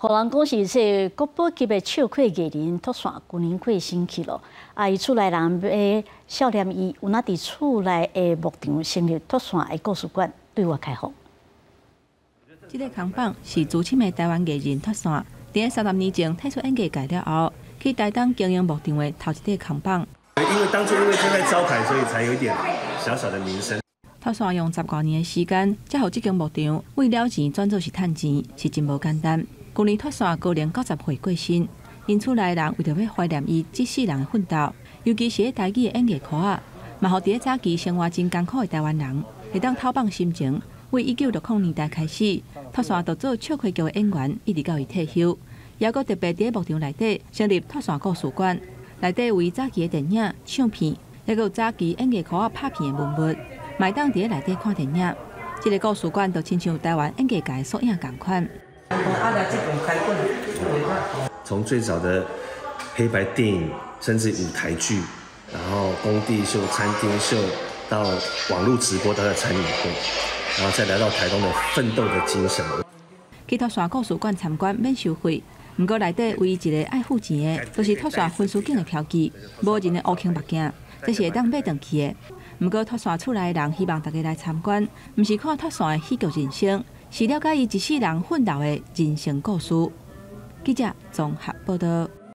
荷兰讲是说国宝级的手绘艺人托线旧年过生去了，啊，伊厝内人要少年伊有哪伫厝内的牧场成立托线的故事馆对外开放。这个扛棒是资深的台湾艺人托线，在三十年前退出演艺界了后，去台东经营牧场的头一个扛棒。因为当初因为正在招牌，所以才有一点小小的名声。托线用十多年的时间，才互这间牧场为了钱转做是趁钱，是真无简单。去年脱线高龄九十岁过身，因厝内人为着要怀念伊这世人的奋斗，尤其是台语的演艺科啊，嘛，互伫咧早期生活真艰苦的台湾人，会当偷放心情。为一九六零年代开始，脱线就做笑开剧的演员，一直到伊退休，也个特别伫牧场内底成立脱线故事馆，内底为早期的电影、唱片，也个有早期演艺科啊拍片的文物，买当伫咧内底看电影。这个故事馆就亲像台湾演艺界缩影共款。从最早的黑白电影，甚至舞台剧，然后工地秀、餐厅秀，到网络直播，到餐饮会，然后再来到台东的奋斗的精神。去托山故事馆参观免收费，不过内底唯一一个爱付钱的，就是托山分书镜的票据，无人的乌青目镜，这是会当买回去的。毋过托山厝内的人希望大家来参观，毋是看托山的喜剧人生。是了解伊一世人奋斗的人生故事。记者综合报道。